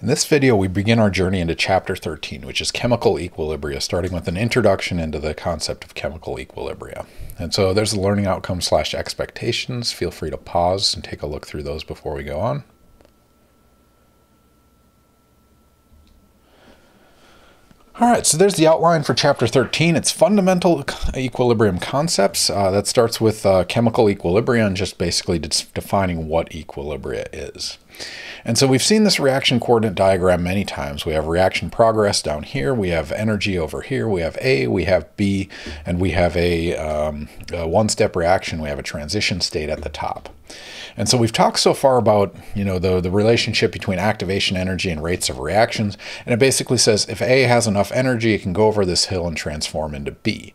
In this video, we begin our journey into Chapter 13, which is chemical equilibria, starting with an introduction into the concept of chemical equilibria. And so there's the learning outcomes slash expectations. Feel free to pause and take a look through those before we go on. All right, so there's the outline for chapter 13. It's fundamental equilibrium concepts. Uh, that starts with uh, chemical equilibrium, and just basically defining what equilibria is. And so we've seen this reaction coordinate diagram many times. We have reaction progress down here, we have energy over here, we have A, we have B, and we have a, um, a one-step reaction, we have a transition state at the top. And so we've talked so far about, you know, the, the relationship between activation energy and rates of reactions. And it basically says if A has enough energy, it can go over this hill and transform into B.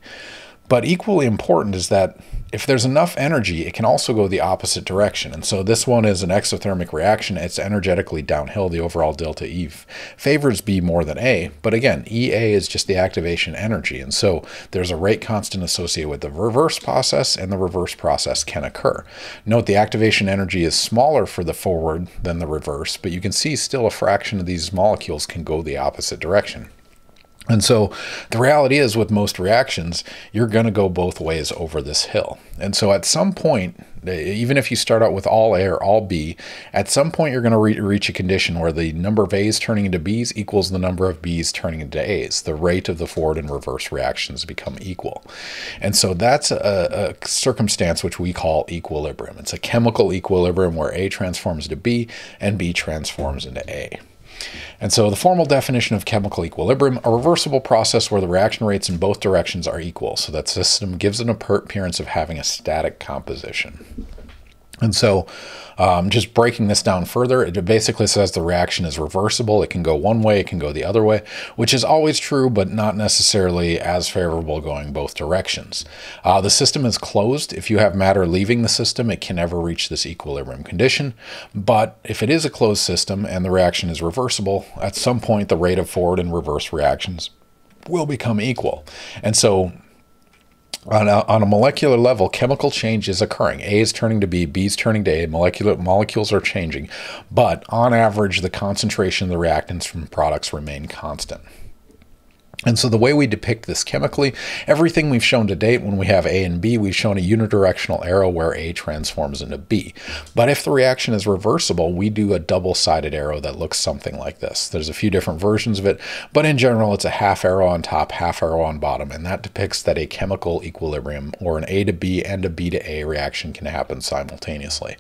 But equally important is that if there's enough energy, it can also go the opposite direction. And so this one is an exothermic reaction. It's energetically downhill. The overall delta E favors B more than A. But again, EA is just the activation energy. And so there's a rate constant associated with the reverse process, and the reverse process can occur. Note the activation energy is smaller for the forward than the reverse, but you can see still a fraction of these molecules can go the opposite direction. And so the reality is, with most reactions, you're going to go both ways over this hill. And so at some point, eh, even if you start out with all A or all B, at some point you're going to re reach a condition where the number of A's turning into B's equals the number of B's turning into A's. The rate of the forward and reverse reactions become equal. And so that's a, a circumstance which we call equilibrium. It's a chemical equilibrium where A transforms to B and B transforms into A. And so the formal definition of chemical equilibrium, a reversible process where the reaction rates in both directions are equal. So that system gives an appearance of having a static composition. And so um, just breaking this down further, it basically says the reaction is reversible. It can go one way, it can go the other way, which is always true, but not necessarily as favorable going both directions. Uh, the system is closed. If you have matter leaving the system, it can never reach this equilibrium condition. But if it is a closed system and the reaction is reversible, at some point the rate of forward and reverse reactions will become equal. And so on a, on a molecular level, chemical change is occurring. A is turning to B, B is turning to A. Molecular molecules are changing, but on average, the concentration of the reactants from products remain constant. And so the way we depict this chemically, everything we've shown to date when we have A and B, we've shown a unidirectional arrow where A transforms into B. But if the reaction is reversible, we do a double-sided arrow that looks something like this. There's a few different versions of it, but in general, it's a half arrow on top, half arrow on bottom, and that depicts that a chemical equilibrium or an A to B and a B to A reaction can happen simultaneously.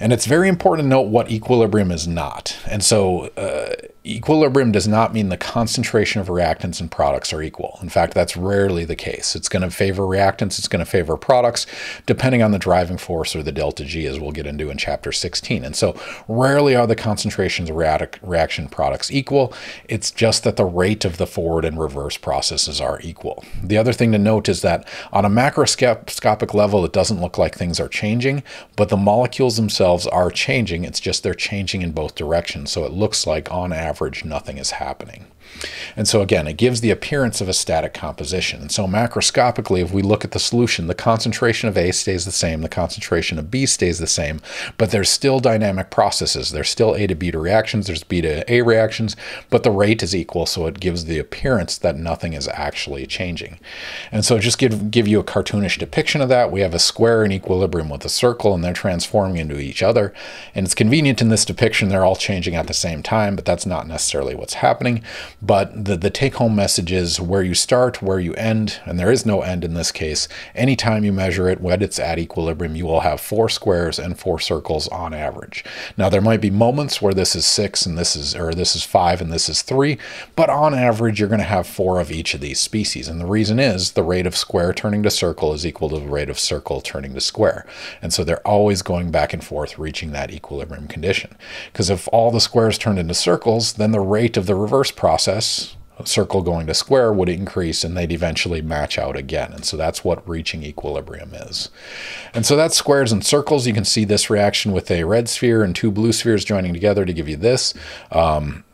And it's very important to note what equilibrium is not. And so uh, equilibrium does not mean the concentration of reactants and products are equal. In fact, that's rarely the case. It's going to favor reactants, it's going to favor products, depending on the driving force or the delta G, as we'll get into in chapter 16. And so rarely are the concentrations of reaction products equal. It's just that the rate of the forward and reverse processes are equal. The other thing to note is that on a macroscopic level, it doesn't look like things are changing, but the molecules themselves are changing. It's just they're changing in both directions. So it looks like on average, average, nothing is happening. And so again, it gives the appearance of a static composition. And so macroscopically, if we look at the solution, the concentration of A stays the same, the concentration of B stays the same, but there's still dynamic processes. There's still A to beta reactions, there's B to A reactions, but the rate is equal, so it gives the appearance that nothing is actually changing. And so just give, give you a cartoonish depiction of that, we have a square in equilibrium with a circle, and they're transforming into each other. And it's convenient in this depiction, they're all changing at the same time, but that's not necessarily what's happening. But the, the take home message is where you start, where you end, and there is no end in this case. Anytime you measure it, when it's at equilibrium, you will have four squares and four circles on average. Now, there might be moments where this is six and this is, or this is five and this is three, but on average, you're going to have four of each of these species. And the reason is the rate of square turning to circle is equal to the rate of circle turning to square. And so they're always going back and forth, reaching that equilibrium condition. Because if all the squares turned into circles, then the rate of the reverse process circle going to square would increase and they'd eventually match out again. And so that's what reaching equilibrium is. And so that's squares and circles. You can see this reaction with a red sphere and two blue spheres joining together to give you this. Um,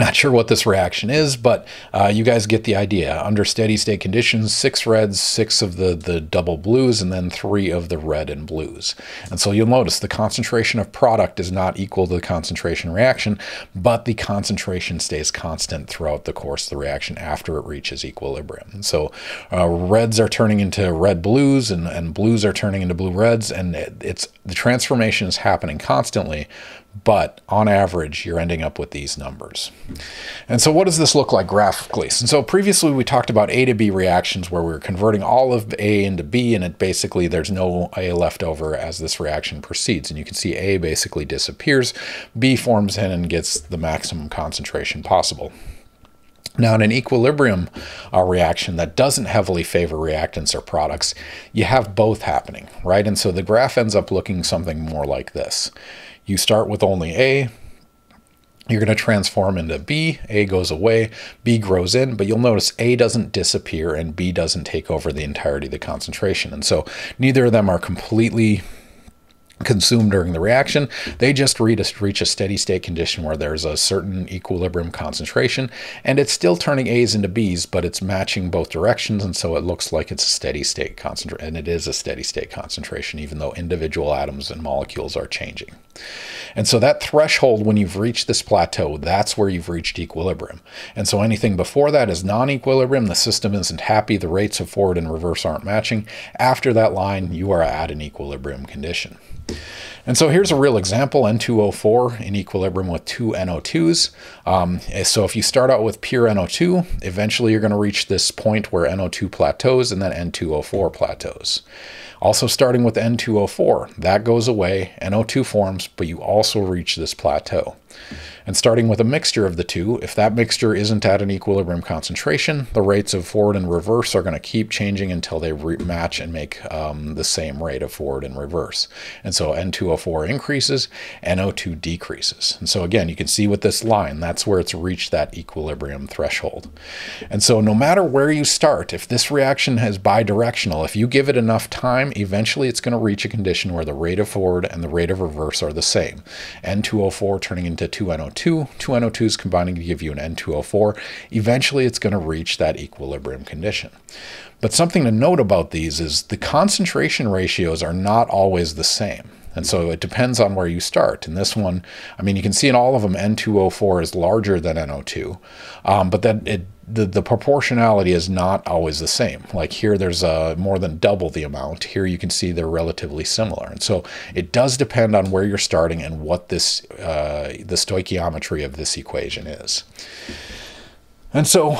Not sure what this reaction is, but uh, you guys get the idea. Under steady state conditions, six reds, six of the, the double blues, and then three of the red and blues. And so you'll notice the concentration of product is not equal to the concentration reaction, but the concentration stays constant throughout the course of the reaction after it reaches equilibrium. And so uh, reds are turning into red blues, and, and blues are turning into blue reds, and it, it's the transformation is happening constantly, but on average, you're ending up with these numbers. And so what does this look like graphically? And so previously we talked about A to B reactions where we are converting all of A into B, and it basically there's no A left over as this reaction proceeds. And you can see A basically disappears, B forms in and gets the maximum concentration possible. Now, in an equilibrium uh, reaction that doesn't heavily favor reactants or products, you have both happening, right? And so the graph ends up looking something more like this. You start with only A, you're going to transform into B, A goes away, B grows in, but you'll notice A doesn't disappear and B doesn't take over the entirety of the concentration. And so neither of them are completely consumed during the reaction. They just reach a steady state condition where there's a certain equilibrium concentration and it's still turning A's into B's, but it's matching both directions. And so it looks like it's a steady state concentration and it is a steady state concentration, even though individual atoms and molecules are changing. And so that threshold, when you've reached this plateau, that's where you've reached equilibrium. And so anything before that is non-equilibrium. The system isn't happy. The rates of forward and reverse aren't matching. After that line, you are at an equilibrium condition. And so here's a real example, N2O4 in equilibrium with two NO2s. Um, so if you start out with pure NO2, eventually you're going to reach this point where NO2 plateaus and then N2O4 plateaus. Also starting with N2O4, that goes away, NO2 forms, but you also reach this plateau. And starting with a mixture of the two, if that mixture isn't at an equilibrium concentration, the rates of forward and reverse are going to keep changing until they match and make um, the same rate of forward and reverse. And so N2O4 increases, NO2 decreases. And so again, you can see with this line, that's where it's reached that equilibrium threshold. And so no matter where you start, if this reaction is bidirectional, if you give it enough time, eventually it's going to reach a condition where the rate of forward and the rate of reverse are the same. N2O4 turning into 2NO2 NO2, two NO2s combining to give you an N2O4. Eventually, it's going to reach that equilibrium condition. But something to note about these is the concentration ratios are not always the same. And so it depends on where you start. In this one, I mean, you can see in all of them, N2O4 is larger than NO2, um, but that it the, the proportionality is not always the same. Like here, there's uh, more than double the amount. Here you can see they're relatively similar. And so it does depend on where you're starting and what this uh, the stoichiometry of this equation is. And so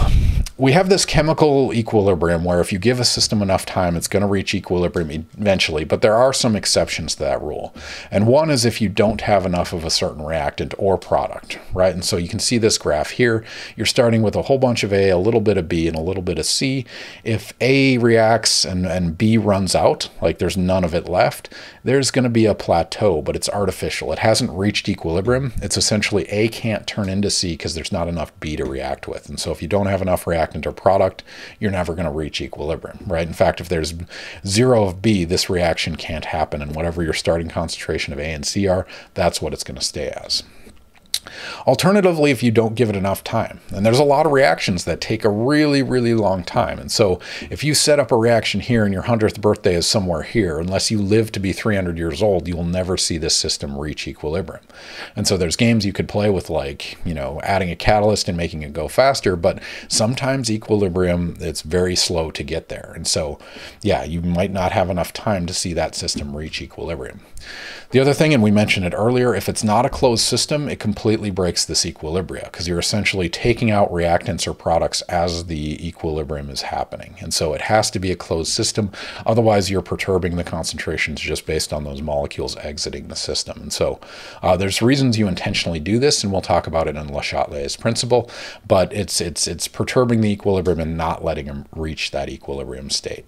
we have this chemical equilibrium where if you give a system enough time, it's going to reach equilibrium eventually, but there are some exceptions to that rule. And one is if you don't have enough of a certain reactant or product, right? And so you can see this graph here. You're starting with a whole bunch of A, a little bit of B, and a little bit of C. If A reacts and, and B runs out, like there's none of it left, there's going to be a plateau, but it's artificial. It hasn't reached equilibrium. It's essentially A can't turn into C because there's not enough B to react with. And so if you don't have enough reactant or product, you're never going to reach equilibrium, right? In fact, if there's zero of B, this reaction can't happen. And whatever your starting concentration of A and C are, that's what it's going to stay as. Alternatively, if you don't give it enough time, and there's a lot of reactions that take a really, really long time. And so if you set up a reaction here and your 100th birthday is somewhere here, unless you live to be 300 years old, you will never see this system reach equilibrium. And so there's games you could play with like, you know, adding a catalyst and making it go faster, but sometimes equilibrium, it's very slow to get there. And so, yeah, you might not have enough time to see that system reach equilibrium. The other thing, and we mentioned it earlier, if it's not a closed system, it completely breaks this equilibria because you're essentially taking out reactants or products as the equilibrium is happening. And so it has to be a closed system. Otherwise, you're perturbing the concentrations just based on those molecules exiting the system. And so uh, there's reasons you intentionally do this, and we'll talk about it in Le Chatelier's principle, but it's, it's, it's perturbing the equilibrium and not letting them reach that equilibrium state.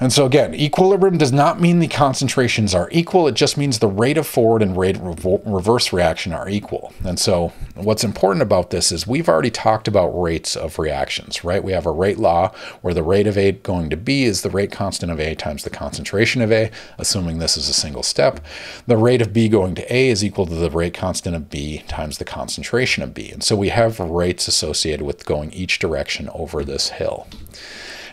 And so again, equilibrium does not mean the concentrations are equal. It just means the rate of forward and rate of reverse reaction are equal. And so what's important about this is we've already talked about rates of reactions, right? We have a rate law where the rate of A going to B is the rate constant of A times the concentration of A, assuming this is a single step. The rate of B going to A is equal to the rate constant of B times the concentration of B. And so we have rates associated with going each direction over this hill.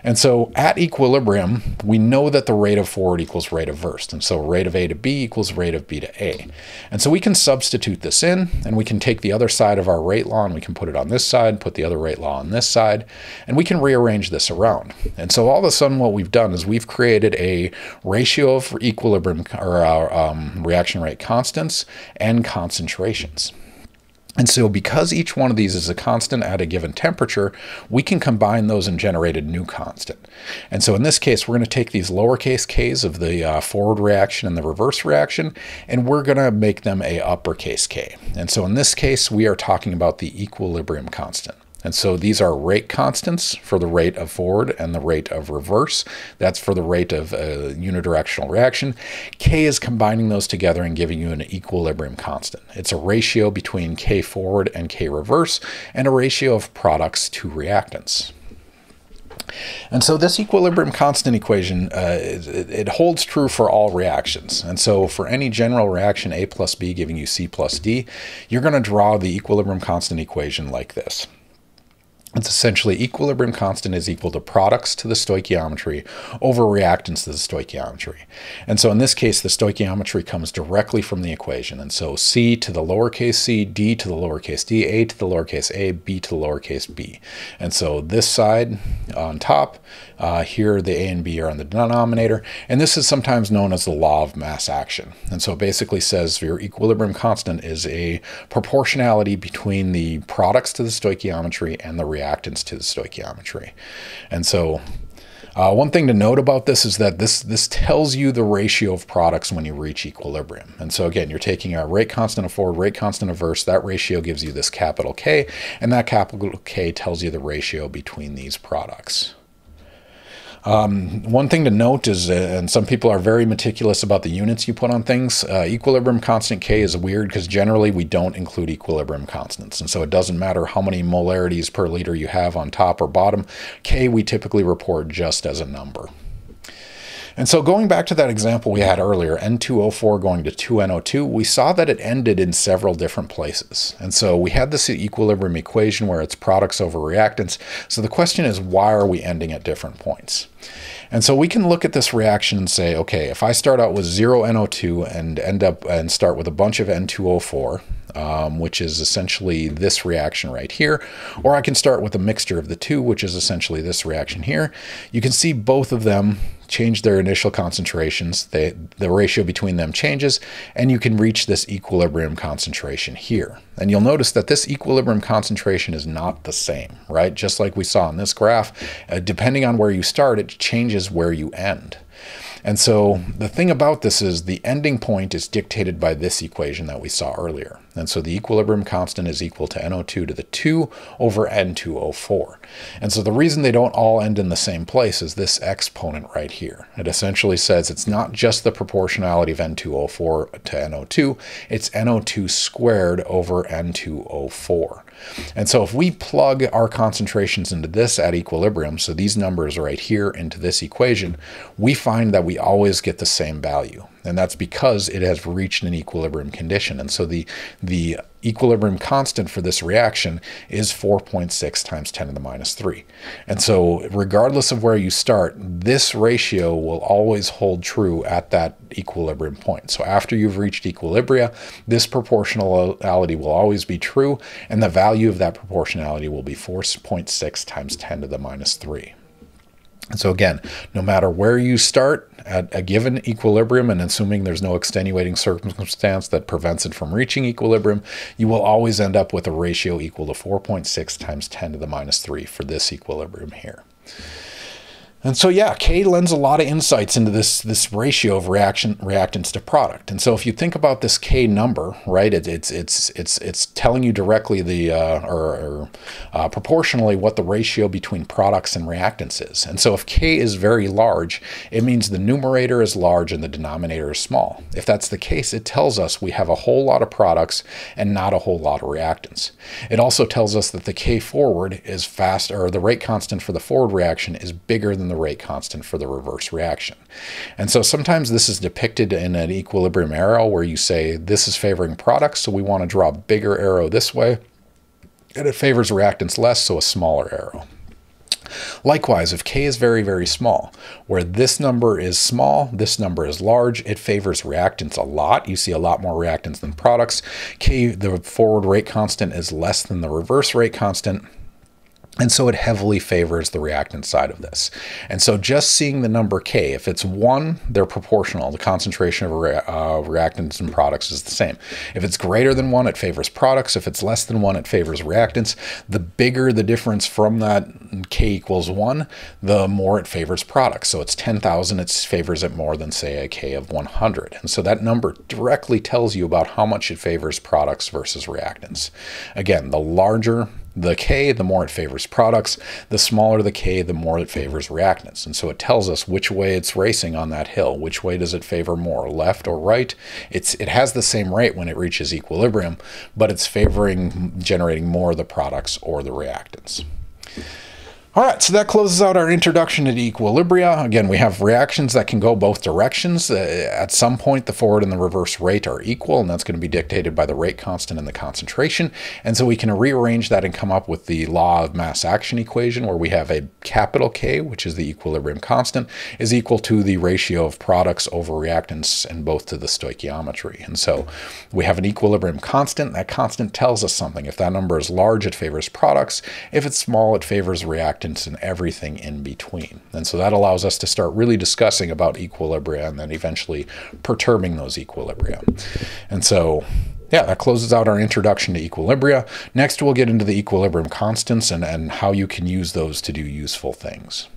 And so at equilibrium, we know that the rate of forward equals rate of reverse. And so rate of A to B equals rate of B to A. And so we can substitute this in, and we can take the other side of our rate law and we can put it on this side, put the other rate law on this side, and we can rearrange this around. And so all of a sudden what we've done is we've created a ratio of equilibrium or our um, reaction rate constants and concentrations. And so because each one of these is a constant at a given temperature, we can combine those and generate a new constant. And so in this case, we're going to take these lowercase k's of the uh, forward reaction and the reverse reaction, and we're going to make them a uppercase k. And so in this case, we are talking about the equilibrium constant. And so these are rate constants for the rate of forward and the rate of reverse. That's for the rate of a unidirectional reaction. K is combining those together and giving you an equilibrium constant. It's a ratio between K forward and K reverse and a ratio of products to reactants. And so this equilibrium constant equation, uh, it, it, holds true for all reactions. And so for any general reaction, A plus B giving you C plus D, you're going to draw the equilibrium constant equation like this. It's essentially equilibrium constant is equal to products to the stoichiometry over reactants to the stoichiometry. And so in this case, the stoichiometry comes directly from the equation. And so C to the lowercase c, D to the lowercase d, A to the lowercase a, B to the lowercase b. And so this side on top, uh, here the A and B are on the denominator. And this is sometimes known as the law of mass action. And so it basically says your equilibrium constant is a proportionality between the products to the stoichiometry and the reactants to the stoichiometry. And so uh, one thing to note about this is that this this tells you the ratio of products when you reach equilibrium. And so again, you're taking a rate constant of forward, rate constant of reverse. That ratio gives you this capital K, and that capital K tells you the ratio between these products. Um, one thing to note is, uh, and some people are very meticulous about the units you put on things, uh, equilibrium constant K is weird because generally we don't include equilibrium constants. And so it doesn't matter how many molarities per liter you have on top or bottom. K we typically report just as a number. And so going back to that example we had earlier, N2O4 going to 2NO2, we saw that it ended in several different places. And so we had this equilibrium equation where it's products over reactants. So the question is, why are we ending at different points? And so we can look at this reaction and say, okay, if I start out with zero NO2 and end up and start with a bunch of N2O4, um, which is essentially this reaction right here, or I can start with a mixture of the two, which is essentially this reaction here. You can see both of them change their initial concentrations. They, the ratio between them changes, and you can reach this equilibrium concentration here. And you'll notice that this equilibrium concentration is not the same, right? Just like we saw in this graph, uh, depending on where you start, it changes where you end. And so the thing about this is the ending point is dictated by this equation that we saw earlier. And so the equilibrium constant is equal to NO2 to the 2 over N2O4. And so the reason they don't all end in the same place is this exponent right here. It essentially says it's not just the proportionality of N2O4 to NO2, it's NO2 squared over N2O4. And so if we plug our concentrations into this at equilibrium, so these numbers right here into this equation, we find that we always get the same value and that's because it has reached an equilibrium condition. And so the, the equilibrium constant for this reaction is 4.6 times 10 to the minus 3. And so regardless of where you start, this ratio will always hold true at that equilibrium point. So after you've reached equilibria, this proportionality will always be true, and the value of that proportionality will be 4.6 times 10 to the minus 3. And so again, no matter where you start at a given equilibrium, and assuming there's no extenuating circumstance that prevents it from reaching equilibrium, you will always end up with a ratio equal to 4.6 times 10 to the minus 3 for this equilibrium here. And so yeah, K lends a lot of insights into this this ratio of reaction reactants to product. And so if you think about this K number, right, it, it's it's it's it's telling you directly the uh, or, or uh, proportionally what the ratio between products and reactants is. And so if K is very large, it means the numerator is large and the denominator is small. If that's the case, it tells us we have a whole lot of products and not a whole lot of reactants. It also tells us that the K forward is fast or the rate constant for the forward reaction is bigger than the rate constant for the reverse reaction. And so sometimes this is depicted in an equilibrium arrow where you say this is favoring products, so we want to draw a bigger arrow this way, and it favors reactants less, so a smaller arrow. Likewise, if k is very, very small, where this number is small, this number is large, it favors reactants a lot. You see a lot more reactants than products. k, the forward rate constant, is less than the reverse rate constant. And so it heavily favors the reactant side of this. And so just seeing the number K, if it's one, they're proportional. The concentration of uh, reactants and products is the same. If it's greater than one, it favors products. If it's less than one, it favors reactants. The bigger the difference from that K equals one, the more it favors products. So it's 10,000, it favors it more than say a K of 100. And so that number directly tells you about how much it favors products versus reactants. Again, the larger the K, the more it favors products. The smaller the K, the more it favors reactants. And so it tells us which way it's racing on that hill. Which way does it favor more, left or right? It's It has the same rate when it reaches equilibrium, but it's favoring generating more of the products or the reactants. All right, so that closes out our introduction to equilibria. Again, we have reactions that can go both directions. Uh, at some point, the forward and the reverse rate are equal, and that's going to be dictated by the rate constant and the concentration. And so we can rearrange that and come up with the law of mass action equation, where we have a capital K, which is the equilibrium constant, is equal to the ratio of products over reactants and both to the stoichiometry. And so we have an equilibrium constant. That constant tells us something. If that number is large, it favors products. If it's small, it favors reactants reactants and everything in between. And so that allows us to start really discussing about equilibria and then eventually perturbing those equilibria. And so yeah, that closes out our introduction to equilibria. Next, we'll get into the equilibrium constants and, and how you can use those to do useful things.